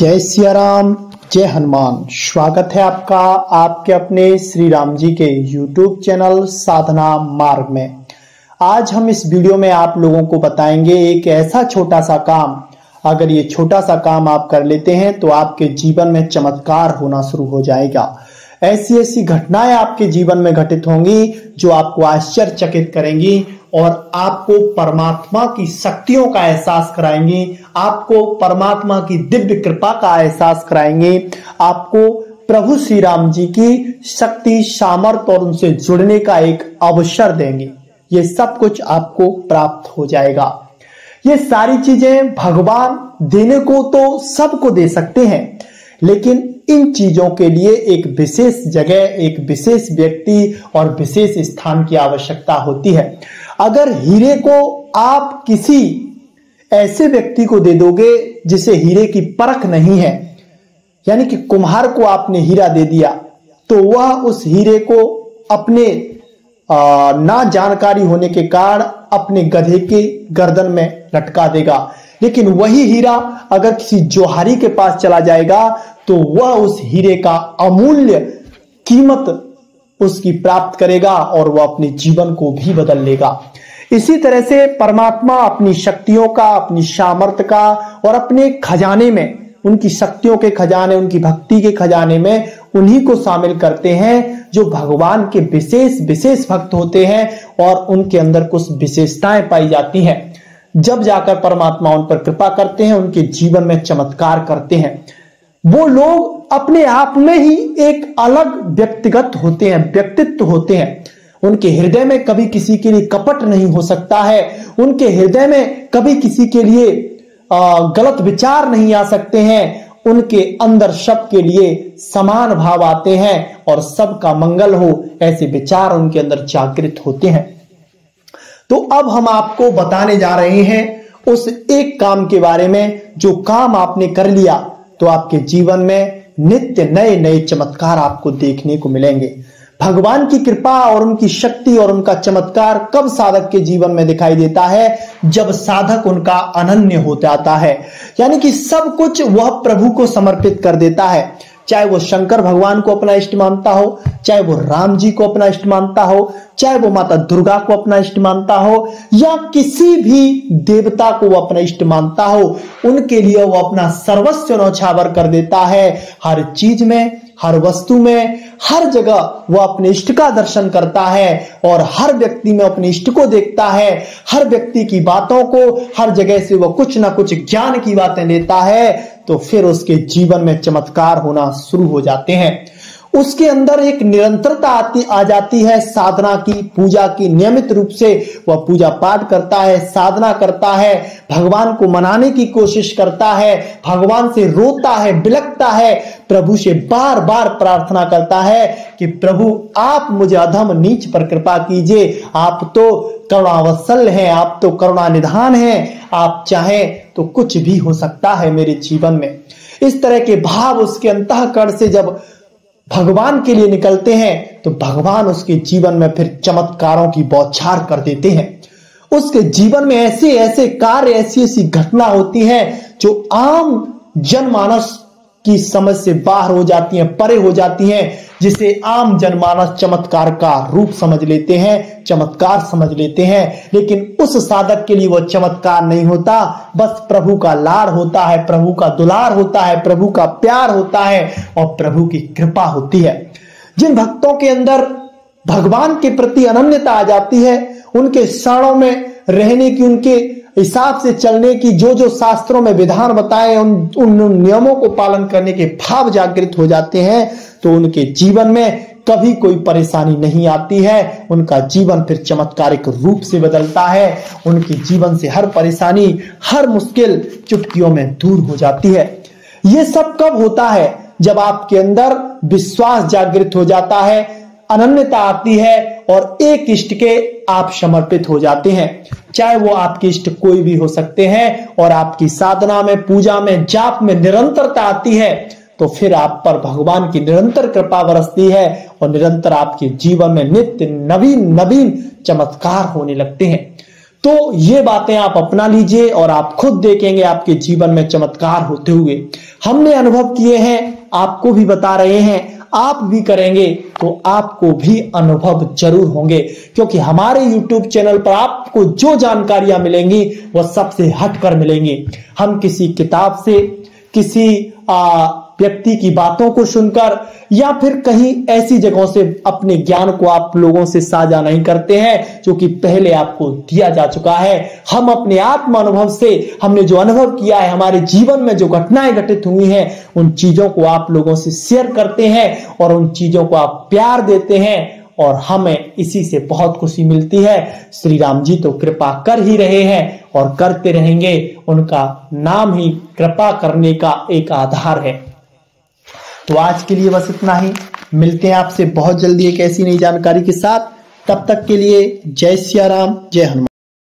जय सिया राम जय हनुमान। स्वागत है आपका, आपके अपने श्री राम जी के YouTube चैनल साधना मार्ग में। आज हम इस वीडियो में आप लोगों को बताएँगे एक ऐसा छोटा सा काम। अगर ये छोटा सा काम आप कर लेते हैं तो आपके जीवन में चमत्कार होना शुरू हो जाएगा। ऐसी ऐसी घटनाएँ आपके जीवन में घटित होंगी, जो आपको आश्चर्यचकित करेंगी और आपको परमात्मा की शक्तियों का एहसास कराएँगे, आपको परमात्मा की दिव्य कृपा का एहसास कराएँगे, आपको प्रभु श्री राम जी की शक्ति सामर्थ और उनसे जुड़ने का एक अवसर देंगे। ये सब कुछ आपको प्राप्त हो जाएगा। ये सारी चीज़ें भगवान देने को तो सबको दे सकते हैं, लेकिन इन चीज़ों के लिए एक विशेष जगह, एक विशेष व्यक्ति और विशेष स्थान की आवश्यकता होती है। अगर हीरे को आप किसी ऐसे व्यक्ति को दे दोगे जिसे हीरे की परख नहीं है, यानी कि कुम्हार को आपने हीरा दे दिया तो वह उस हीरे को अपने ना जानकारी होने के कारण अपने गधे के गर्दन में लटका देगा। लेकिन वही हीरा अगर किसी जोहारी के पास चला जाएगा तो वह उस हीरे का अमूल्य कीमत उसकी प्राप्त करेगा और वह अपने जीवन को भी बदल लेगा। इसी तरह से परमात्मा अपनी शक्तियों का, अपनी सामर्थ्य का और अपने खजाने में, उनकी शक्तियों के खजाने, उनकी भक्ति के खजाने में उन्हीं को शामिल करते हैं जो भगवान के विशेष विशेष भक्त होते हैं और उनके अंदर कुछ विशेषताएँ पाई जाती हैं। जब जाकर परमात्मा उन पर कृपा करते हैं, उनके जीवन में चमत्कार करते हैं। वो लोग अपने आप में ही एक अलग व्यक्तिगत होते हैं, व्यक्तित्व होते हैं। उनके हृदय में कभी किसी के लिए कपट नहीं हो सकता है। उनके हृदय में कभी किसी के लिए गलत विचार नहीं आ सकते हैं। उनके अंदर सबके लिए समान भाव आते हैं और सबका मंगल हो, ऐसे विचार उनके अंदर जागृत होते हैं। तो अब हम आपको बताने जा रहे हैं उस एक काम के बारे में, जो काम आपने कर लिया तो आपके जीवन में नित्य नए नए चमत्कार आपको देखने को मिलेंगे। भगवान की कृपा और उनकी शक्ति और उनका चमत्कार कब साधक के जीवन में दिखाई देता है? जब साधक उनका अनन्य हो जाता है। यानी कि सब कुछ वह प्रभु को समर्पित कर देता है। चाहे वो शंकर भगवान को अपना इष्ट मानता हो, चाहे वो राम जी को अपना इष्ट मानता हो, चाहे वो माता दुर्गा को अपना इष्ट मानता हो, या किसी भी देवता को वो अपना इष्ट मानता हो, उनके लिए वो अपना सर्वस्व नौछावर कर देता है। हर चीज़ में हर वस्तु में, हर जगह वह अपने इष्ट का दर्शन करता है और हर व्यक्ति में अपने इष्ट को देखता है। हर व्यक्ति की बातों को, हर जगह से वह कुछ ना कुछ ज्ञान की बातें लेता है तो फिर उसके जीवन में चमत्कार होना शुरू हो जाते हैं। उसके अंदर एक निरंतरता आती, आ जाती है। साधना की, पूजा की नियमित रूप से वह पूजा पाठ करता है, साधना करता है, भगवान को मनाने की कोशिश करता है, भगवान से रोता है बिलकता है, प्रभु से बार बार प्रार्थना करता है कि प्रभु, आप मुझे अधम नीच पर कृपा कीजिए। आप तो करुणावत्सल हैं, आप तो करुणा निधान हैं। आप चाहें तो कुछ भी हो सकता है मेरे जीवन में। इस तरह के भाव उसके अंतकरण से जब भगवान के लिए निकलते हैं तो भगवान उसके जीवन में फिर चमत्कारों की बौछार कर देते हैं। उसके जीवन में ऐसे ऐसे कार्य ऐसी ऐसी घटना होती है, जो आम जनमानस की समझ से बाहर हो जाती हैं, परे हो जाती हैं, जिसे आम जनमानस चमत्कार का रूप समझ लेते हैं, चमत्कार समझ लेते हैं। लेकिन उस साधक के लिए वो चमत्कार नहीं होता। बस प्रभु का लाड़ होता है, प्रभु का दुलार होता है, प्रभु का प्यार होता है और प्रभु की कृपा होती है। जिन भक्तों के अंदर भगवान के प्रति अनन्यता आ जाती है, उनके क्षणों में रहने की उनके हिसाब से चलने की जो जो शास्त्रों में विधान बताए उन उन नियमों को पालन करने के भाव जागृत हो जाते हैं तो उनके जीवन में कभी कोई परेशानी नहीं आती है। उनका जीवन फिर चमत्कारिक रूप से बदलता है। उनके जीवन से हर परेशानी, हर मुश्किल चुटकियों में दूर हो जाती है। ये सब कब होता है? जब आपके अंदर विश्वास जागृत हो जाता है अनन्यता आती है और एक इष्ट के आप समर्पित हो जाते हैं। चाहे वो आपके इष्ट कोई भी हो सकते हैं और आपकी साधना में, पूजा में, जाप में निरंतरता आती है तो फिर आप पर भगवान की निरंतर कृपा बरसती है और निरंतर आपके जीवन में नित्य नवीन नवीन चमत्कार होने लगते हैं। तो ये बातें आप अपना लीजिए और आप खुद देखेंगे आपके जीवन में चमत्कार होते हुए। हमने अनुभव किए हैं, आपको भी बता रहे हैं आप भी करेंगे तो आपको भी अनुभव ज़रूर होंगे। क्योंकि हमारे YouTube चैनल पर आपको जो जानकारियाँ मिलेंगी वह सबसे हटकर मिलेंगी। हम किसी किताब से किसी आ, व्यक्ति की बातों को सुनकर या फिर कहीं ऐसी जगहों से अपने ज्ञान को आप लोगों से साझा नहीं करते हैं, जो कि पहले आपको दिया जा चुका है। हम अपने आत्म अनुभव से, हमने जो अनुभव किया है, हमारे जीवन में जो घटनाएँ घटित हुई हैं, उन चीज़ों को आप लोगों से शेयर करते हैं और उन चीज़ों को आप प्यार देते हैं और हमें इसी से बहुत खुशी मिलती है। श्री राम जी तो कृपा कर ही रहे हैं और करते रहेंगे। उनका नाम ही कृपा करने का एक आधार है। तो आज के लिए बस इतना ही। मिलते हैं आपसे बहुत जल्दी एक ऐसी नई जानकारी के साथ। तब तक के लिए जय सिया राम, जय हनुमान।